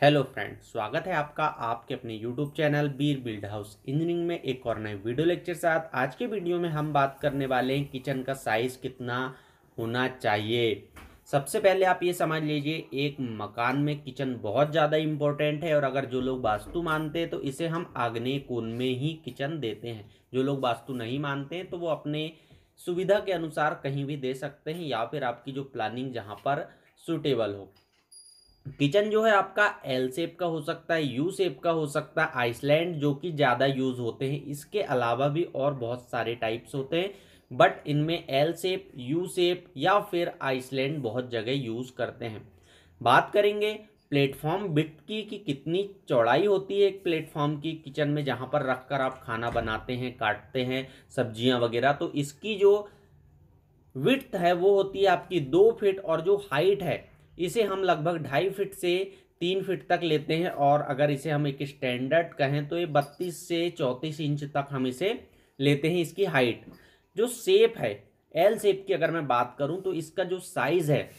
Hello friends, स्वागत है आपका आपके अपने YouTube channel Bir build house engineering में एक और नए वीडियो लेक्चर साथ। आज के वीडियो में हम बात करने वाले हैं किचन का साइज़ कितना होना चाहिए। सबसे पहले आप ये समझ लीजिए, एक मकान में किचन बहुत ज़्यादा इम्पोर्टेंट है और अगर जो लोग वास्तु मानते हैं तो इसे हम आग्नेय कोण में ही किचन देते हैं। जो लोग वास्तु नहीं मानते हैं तो वो अपने सुविधा के अनुसार कहीं भी दे सकते हैं या फिर आपकी जो प्लानिंग जहाँ पर सुटेबल हो। किचन जो है आपका एल सेप का हो सकता है यू सेप का हो सकता है आइसलैंड जो कि ज़्यादा यूज़ होते हैं। इसके अलावा भी और बहुत सारे टाइप्स होते हैं। बट इनमें एल सेप यू सेप या फिर आइसलैंड बहुत जगह यूज़ करते हैं। बात करेंगे प्लेटफॉर्म बिट की, कि कितनी चौड़ाई होती है एक प्लेटफॉर्म की किचन में, जहाँ पर रख कर आप खाना बनाते हैं, काटते हैं, सब्ज़ियाँ वगैरह। तो इसकी जो विथ है, वो होती है आपकी दो फीट और जो हाइट है इसे हम लगभग ढाई फिट से तीन फिट तक लेते हैं और अगर इसे हम एक स्टैंडर्ड कहें तो ये बत्तीस से चौंतीस इंच तक हम इसे लेते हैं इसकी हाइट जो सेप है एल सेप की अगर मैं बात करूँ तो इसका जो साइज़ है,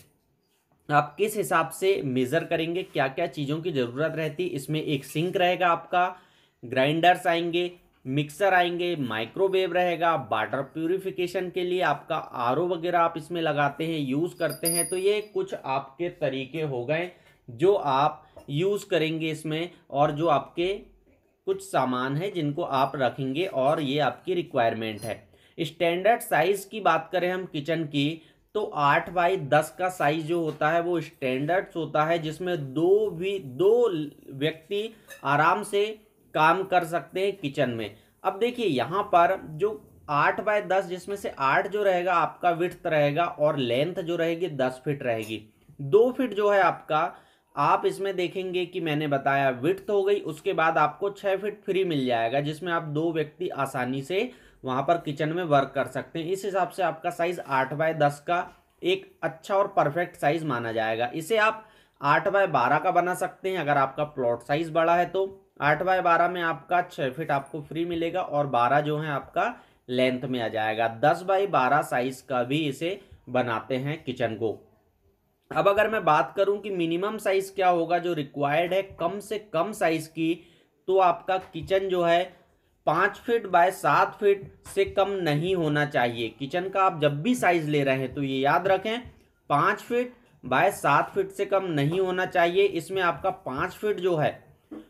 आप किस हिसाब से मेज़र करेंगे क्या क्या चीज़ों की ज़रूरत रहती, इसमें एक सिंक रहेगा आपका ग्राइंडर्स आएँगे मिक्सर आएँगे माइक्रोवेव रहेगा वाटर प्यूरिफिकेशन के लिए आपका आरओ वगैरह आप इसमें लगाते हैं यूज़ करते हैं तो ये कुछ आपके तरीके हो गए जो आप यूज़ करेंगे इसमें और जो आपके कुछ सामान है जिनको आप रखेंगे और ये आपकी रिक्वायरमेंट है। स्टैंडर्ड साइज़ की बात करें हम किचन की तो आठ बाई दस का साइज़ जो होता है वो स्टैंडर्ड्स होता है जिसमें दो भी, दो व्यक्ति आराम से काम कर सकते हैं किचन में। अब देखिए, यहाँ पर जो आठ बाय दस, जिसमें से आठ जो रहेगा, आपका विथ रहेगा और लेंथ जो रहेगी, दस फिट रहेगी। दो फिट जो है आपका, आप इसमें देखेंगे कि मैंने बताया विथ हो गई, उसके बाद आपको छः फिट फ्री मिल जाएगा, जिसमें आप दो व्यक्ति आसानी से वहाँ पर किचन में वर्क कर सकते हैं। इस हिसाब से आपका साइज़ आठ बाय दस का एक अच्छा और परफेक्ट साइज़ माना जाएगा। इसे आप आठ बाय बारह का बना सकते हैं, अगर आपका प्लॉट साइज़ बड़ा है तो। आठ बाय बारह में आपका छः फिट आपको फ्री मिलेगा और बारह जो है आपका लेंथ में आ जाएगा। दस बाई बारह साइज़ का भी इसे बनाते हैं किचन को। अब अगर मैं बात करूँ कि मिनिमम साइज़ क्या होगा जो रिक्वायर्ड है कम से कम साइज़ की तो आपका किचन जो है पाँच फीट बाय सात फीट से कम नहीं होना चाहिए। किचन का आप जब भी साइज़ ले रहे हैं तो ये याद रखें, पाँच फीट बाय सात फीट से कम नहीं होना चाहिए। इसमें आपका पाँच फीट जो है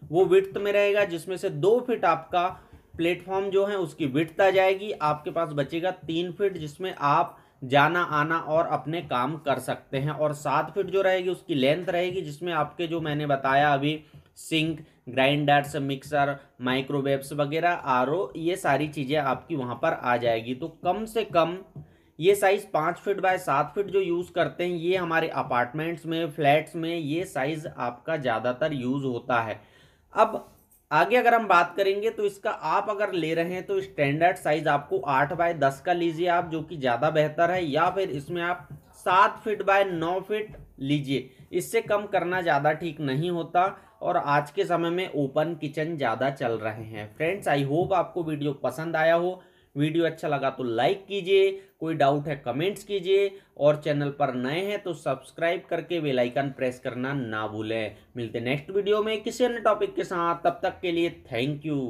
वो विड्थ में रहेगा, जिसमें से दो फिट आपका प्लेटफॉर्म जो है, उसकी विड्थ आ जाएगी। आपके पास बचेगा तीन फिट जिसमें आप जाना, आना और अपने काम कर सकते हैं। और सात फिट जो रहेगी, उसकी लेंथ रहेगी, जिसमें आपके जो मैंने बताया अभी सिंक ग्राइंडर्स मिक्सर माइक्रोवेव्स वगैरह आरओ ये सारी चीज़ें आपकी वहाँ पर आ जाएगी। तो कम से कम ये साइज़ पाँच फिट बाय सात फिट जो यूज़ करते हैं, ये हमारे अपार्टमेंट्स में फ्लैट्स में, ये साइज़ आपका ज़्यादातर यूज़ होता है। अब आगे अगर हम बात करेंगे तो इसका आप अगर ले रहे हैं तो स्टैंडर्ड साइज़ आपको आठ बाय दस का लीजिए आप, जो कि ज़्यादा बेहतर है, या फिर इसमें आप सात फिट बाय नौ फिट लीजिए। इससे कम करना ज़्यादा ठीक नहीं होता, और आज के समय में ओपन किचन ज़्यादा चल रहे हैं। फ्रेंड्स आई होप आपको वीडियो पसंद आया हो। वीडियो अच्छा लगा तो लाइक कीजिए, कोई डाउट है कमेंट्स कीजिए, और चैनल पर नए हैं तो सब्सक्राइब करके बेल आइकन प्रेस करना ना भूलें। मिलते नेक्स्ट वीडियो में किसी अन्य टॉपिक के साथ, तब तक के लिए थैंक यू।